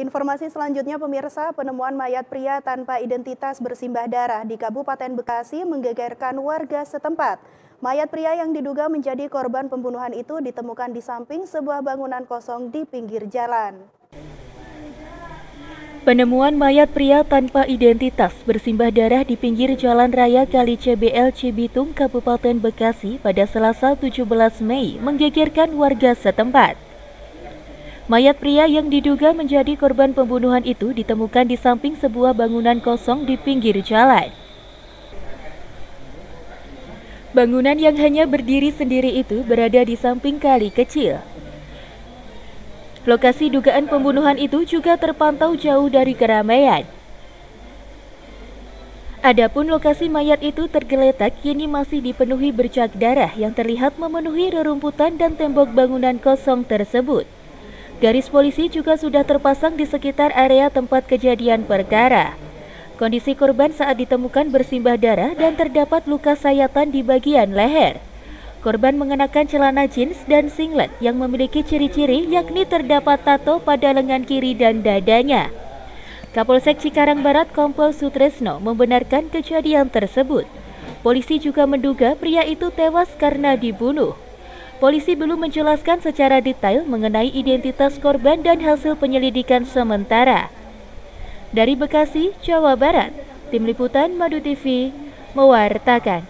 Informasi selanjutnya pemirsa, penemuan mayat pria tanpa identitas bersimbah darah di Kabupaten Bekasi menggegerkan warga setempat. Mayat pria yang diduga menjadi korban pembunuhan itu ditemukan di samping sebuah bangunan kosong di pinggir jalan. Penemuan mayat pria tanpa identitas bersimbah darah di pinggir Jalan Raya Kali CBL Cibitung, Kabupaten Bekasi pada Selasa 17 Mei menggegerkan warga setempat. Mayat pria yang diduga menjadi korban pembunuhan itu ditemukan di samping sebuah bangunan kosong di pinggir jalan. Bangunan yang hanya berdiri sendiri itu berada di samping kali kecil. Lokasi dugaan pembunuhan itu juga terpantau jauh dari keramaian. Adapun lokasi mayat itu tergeletak kini masih dipenuhi bercak darah yang terlihat memenuhi rerumputan dan tembok bangunan kosong tersebut. Garis polisi juga sudah terpasang di sekitar area tempat kejadian perkara. Kondisi korban saat ditemukan bersimbah darah dan terdapat luka sayatan di bagian leher. Korban mengenakan celana jeans dan singlet yang memiliki ciri-ciri yakni terdapat tato pada lengan kiri dan dadanya. Kapolsek Cikarang Barat Kompol Sutresno membenarkan kejadian tersebut. Polisi juga menduga pria itu tewas karena dibunuh. Polisi belum menjelaskan secara detail mengenai identitas korban dan hasil penyelidikan sementara. Dari Bekasi, Jawa Barat, Tim Liputan Madu TV mewartakan.